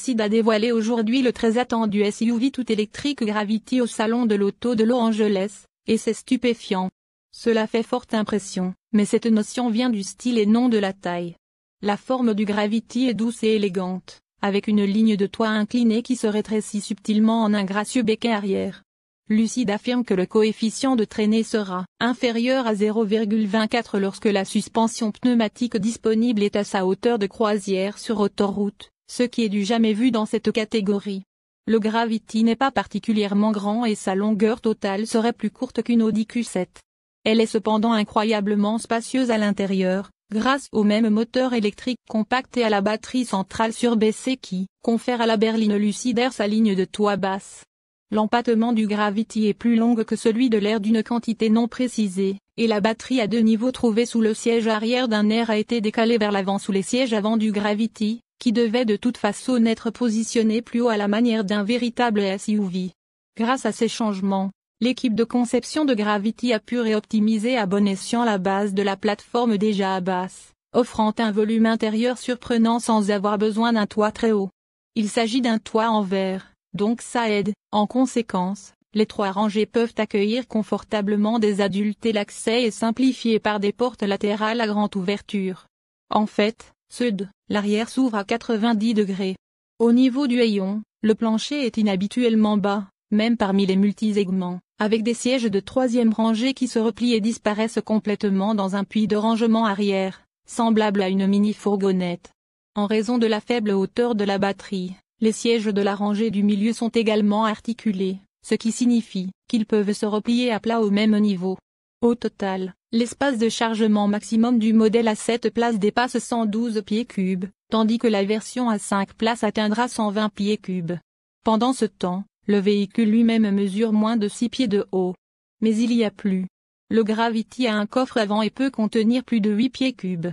Lucide a dévoilé aujourd'hui le très attendu SUV tout électrique Gravity au salon de l'auto de Los Angeles, et c'est stupéfiant. Cela fait forte impression, mais cette notion vient du style et non de la taille. La forme du Gravity est douce et élégante, avec une ligne de toit inclinée qui se rétrécit subtilement en un gracieux béquet arrière. Lucide affirme que le coefficient de traînée sera inférieur à 0,24 lorsque la suspension pneumatique disponible est à sa hauteur de croisière sur autoroute, ce qui est du jamais vu dans cette catégorie. Le Gravity n'est pas particulièrement grand et sa longueur totale serait plus courte qu'une Audi Q7. Elle est cependant incroyablement spacieuse à l'intérieur, grâce au même moteur électrique compact et à la batterie centrale surbaissée qui confère à la berline lucidaire sa ligne de toit basse. L'empattement du Gravity est plus long que celui de l'air d'une quantité non précisée, et la batterie à deux niveaux trouvée sous le siège arrière d'un air a été décalée vers l'avant sous les sièges avant du Gravity, qui devait de toute façon être positionné plus haut à la manière d'un véritable SUV. Grâce à ces changements, l'équipe de conception de Gravity a pu réoptimiser à bon escient la base de la plateforme déjà à basse, offrant un volume intérieur surprenant sans avoir besoin d'un toit très haut. Il s'agit d'un toit en verre donc ça aide, en conséquence, les trois rangées peuvent accueillir confortablement des adultes et l'accès est simplifié par des portes latérales à grande ouverture. En fait, de l'arrière s'ouvrent à 90 degrés. Au niveau du hayon, le plancher est inhabituellement bas, même parmi les multisegments, avec des sièges de troisième rangée qui se replient et disparaissent complètement dans un puits de rangement arrière, semblable à une mini-fourgonnette. En raison de la faible hauteur de la batterie, les sièges de la rangée du milieu sont également articulés, ce qui signifie qu'ils peuvent se replier à plat au même niveau. Au total, l'espace de chargement maximum du modèle à 7 places dépasse 112 pieds cubes, tandis que la version à 5 places atteindra 120 pieds cubes. Pendant ce temps, le véhicule lui-même mesure moins de 6 pieds de haut. Mais il y a plus. Le Gravity a un coffre avant et peut contenir plus de 8 pieds cubes.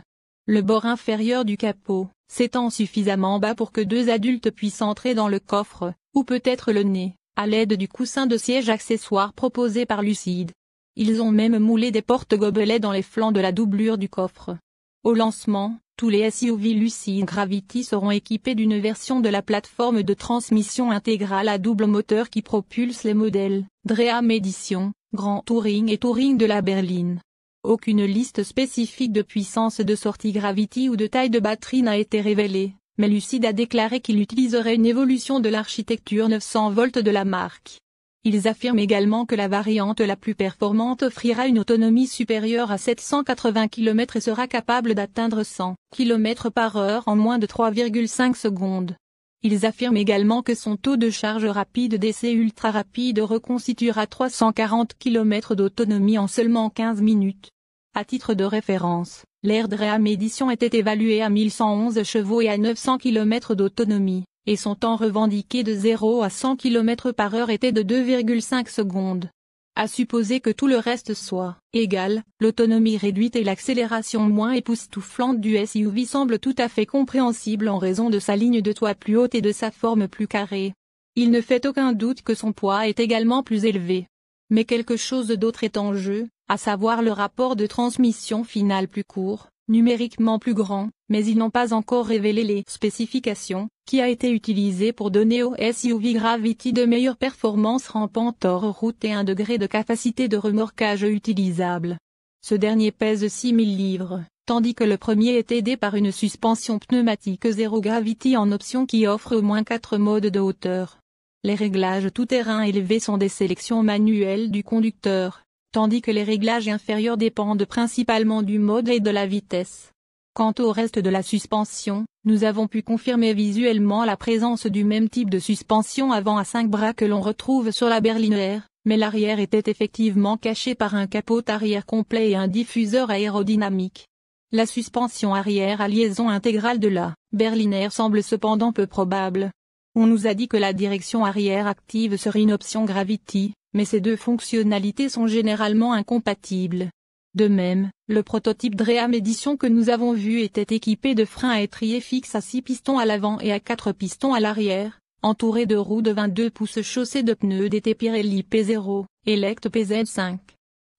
Le bord inférieur du capot, s'étend suffisamment bas pour que deux adultes puissent entrer dans le coffre, ou peut-être le nez, à l'aide du coussin de siège accessoire proposé par Lucide. Ils ont même moulé des portes-gobelets dans les flancs de la doublure du coffre. Au lancement, tous les SUV Lucide Gravity seront équipés d'une version de la plateforme de transmission intégrale à double moteur qui propulse les modèles Dream Edition, Grand Touring et Touring de la berline. Aucune liste spécifique de puissance de sortie Gravity ou de taille de batterie n'a été révélée, mais Lucid a déclaré qu'il utiliserait une évolution de l'architecture 900 volts de la marque. Ils affirment également que la variante la plus performante offrira une autonomie supérieure à 780 km et sera capable d'atteindre 100 km par heure en moins de 3,5 secondes. Ils affirment également que son taux de charge rapide d'essai ultra rapide reconstituera 340 km d'autonomie en seulement 15 minutes. À titre de référence, l'air Dream Edition était évalué à 1111 chevaux et à 900 km d'autonomie, et son temps revendiqué de 0 à 100 km par heure était de 2,5 secondes. À supposer que tout le reste soit égal, l'autonomie réduite et l'accélération moins époustouflante du SUV semblent tout à fait compréhensibles en raison de sa ligne de toit plus haute et de sa forme plus carrée. Il ne fait aucun doute que son poids est également plus élevé. Mais quelque chose d'autre est en jeu, à savoir le rapport de transmission final plus court, numériquement plus grand, mais ils n'ont pas encore révélé les spécifications, qui a été utilisé pour donner au SUV Gravity de meilleures performances rampant hors route et un degré de capacité de remorquage utilisable. Ce dernier pèse 6000 livres, tandis que le premier est aidé par une suspension pneumatique Zero Gravity en option qui offre au moins 4 modes de hauteur. Les réglages tout-terrain élevés sont des sélections manuelles du conducteur, tandis que les réglages inférieurs dépendent principalement du mode et de la vitesse. Quant au reste de la suspension, nous avons pu confirmer visuellement la présence du même type de suspension avant à 5 bras que l'on retrouve sur la berlinaire, mais l'arrière était effectivement caché par un capot arrière complet et un diffuseur aérodynamique. La suspension arrière à liaison intégrale de la berlinaire semble cependant peu probable. On nous a dit que la direction arrière active serait une option Gravity, mais ces deux fonctionnalités sont généralement incompatibles. De même, le prototype Dream Edition que nous avons vu était équipé de freins à étrier fixes à 6 pistons à l'avant et à 4 pistons à l'arrière, entouré de roues de 22 pouces chaussées de pneus d'été Pirelli P0, Elect PZ5.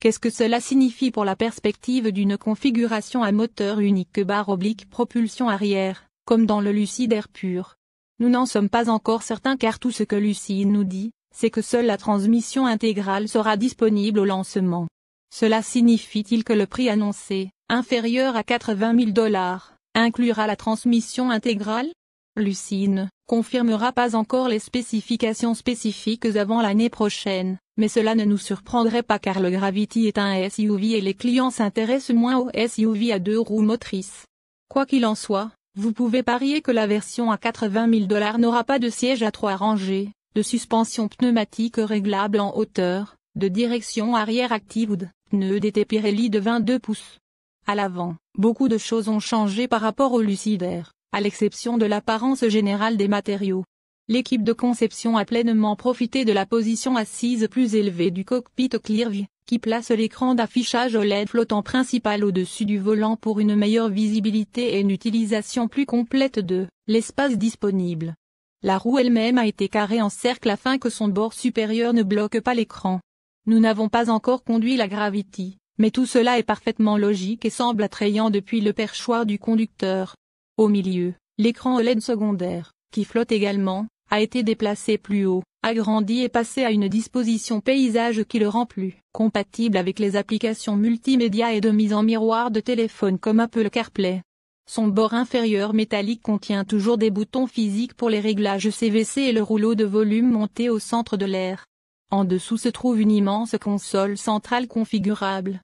Qu'est-ce que cela signifie pour la perspective d'une configuration à moteur unique barre oblique propulsion arrière, comme dans le Lucid Air pur? Nous n'en sommes pas encore certains car tout ce que Lucie nous dit, c'est que seule la transmission intégrale sera disponible au lancement. Cela signifie-t-il que le prix annoncé, inférieur à 80 000 dollars, inclura la transmission intégrale? Lucine, confirmera pas encore les spécifications spécifiques avant l'année prochaine, mais cela ne nous surprendrait pas car le Gravity est un SUV et les clients s'intéressent moins aux SUV à deux roues motrices. Quoi qu'il en soit, vous pouvez parier que la version à 80 000 dollars n'aura pas de siège à trois rangées, de suspension pneumatique réglable en hauteur, de direction arrière active ou de pneus d'été Pirelli de 22 pouces. À l'avant, beaucoup de choses ont changé par rapport au Lucidaire, à l'exception de l'apparence générale des matériaux. L'équipe de conception a pleinement profité de la position assise plus élevée du cockpit Clearview, qui place l'écran d'affichage OLED flottant principal au-dessus du volant pour une meilleure visibilité et une utilisation plus complète de l'espace disponible. La roue elle-même a été carrée en cercle afin que son bord supérieur ne bloque pas l'écran. Nous n'avons pas encore conduit la Gravity, mais tout cela est parfaitement logique et semble attrayant depuis le perchoir du conducteur. Au milieu, l'écran OLED secondaire, qui flotte également, a été déplacé plus haut, agrandi et passé à une disposition paysage qui le rend plus compatible avec les applications multimédia et de mise en miroir de téléphone comme Apple CarPlay. Son bord inférieur métallique contient toujours des boutons physiques pour les réglages CVC et le rouleau de volume monté au centre de l'air. En dessous se trouve une immense console centrale configurable,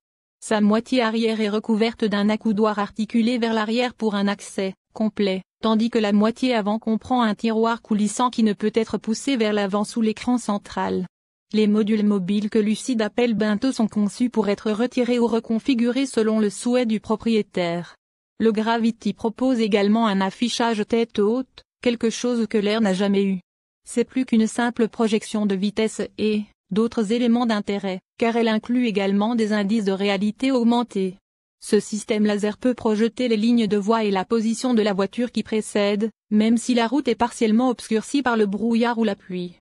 sa moitié arrière est recouverte d'un accoudoir articulé vers l'arrière pour un accès complet, tandis que la moitié avant comprend un tiroir coulissant qui ne peut être poussé vers l'avant sous l'écran central. Les modules mobiles que Lucide appelle Bento sont conçus pour être retirés ou reconfigurés selon le souhait du propriétaire. Le Gravity propose également un affichage tête haute, quelque chose que l'air n'a jamais eu. C'est plus qu'une simple projection de vitesse et, d'autres éléments d'intérêt, car elle inclut également des indices de réalité augmentée. Ce système laser peut projeter les lignes de voie et la position de la voiture qui précède, même si la route est partiellement obscurcie par le brouillard ou la pluie.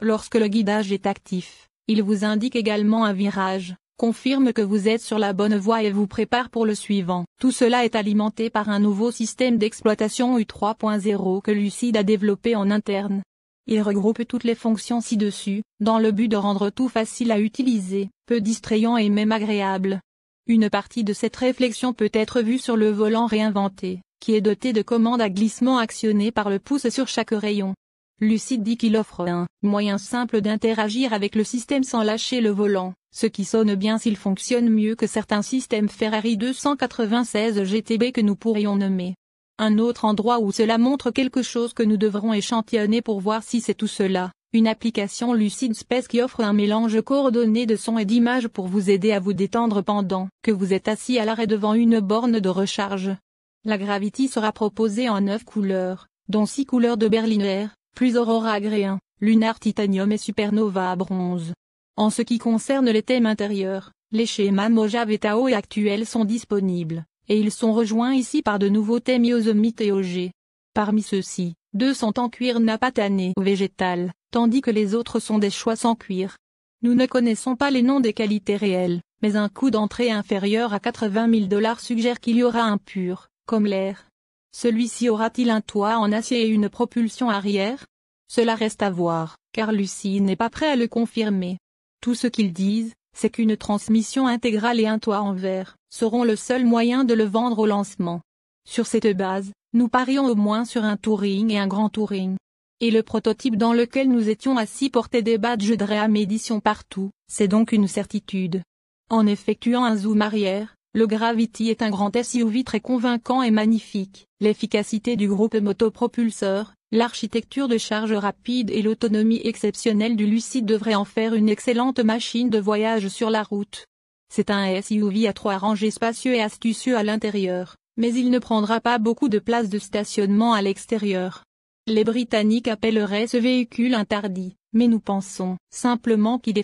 Lorsque le guidage est actif, il vous indique également un virage, confirme que vous êtes sur la bonne voie et vous prépare pour le suivant. Tout cela est alimenté par un nouveau système d'exploitation U3.0 que Lucide a développé en interne. Il regroupe toutes les fonctions ci-dessus, dans le but de rendre tout facile à utiliser, peu distrayant et même agréable. Une partie de cette réflexion peut être vue sur le volant réinventé, qui est doté de commandes à glissement actionnées par le pouce sur chaque rayon. Lucide dit qu'il offre un moyen simple d'interagir avec le système sans lâcher le volant, ce qui sonne bien s'il fonctionne mieux que certains systèmes Ferrari 296 GTB que nous pourrions nommer un autre endroit où cela montre quelque chose que nous devrons échantillonner pour voir si c'est tout cela. Une application Lucid Space qui offre un mélange coordonné de sons et d'images pour vous aider à vous détendre pendant que vous êtes assis à l'arrêt devant une borne de recharge. La Gravity sera proposée en neuf couleurs, dont six couleurs de Berliner, plus Aurora agréant, Lunar Titanium et Supernova bronze. En ce qui concerne les thèmes intérieurs, les schémas Mojave et Tao et actuels sont disponibles et ils sont rejoints ici par de nouveaux thèmes Yosemite et OG. Parmi ceux-ci, deux sont en cuir napatané ou végétal, tandis que les autres sont des choix sans cuir. Nous ne connaissons pas les noms des qualités réelles, mais un coût d'entrée inférieur à 80 000 dollars suggère qu'il y aura un pur, comme l'air. Celui-ci aura-t-il un toit en acier et une propulsion arrière? Cela reste à voir, car Lucie n'est pas prêt à le confirmer. Tout ce qu'ils disent, c'est qu'une transmission intégrale et un toit en verre seront le seul moyen de le vendre au lancement. Sur cette base, nous parions au moins sur un touring et un grand touring. Et le prototype dans lequel nous étions assis portait des badges de RAM édition partout, c'est donc une certitude. En effectuant un zoom arrière, le Gravity est un grand SUV très convaincant et magnifique. L'efficacité du groupe motopropulseur, l'architecture de charge rapide et l'autonomie exceptionnelle du Lucide devraient en faire une excellente machine de voyage sur la route. C'est un SUV à trois rangées spacieux et astucieux à l'intérieur, mais il ne prendra pas beaucoup de place de stationnement à l'extérieur. Les Britanniques appelleraient ce véhicule interdit, mais nous pensons simplement qu'il est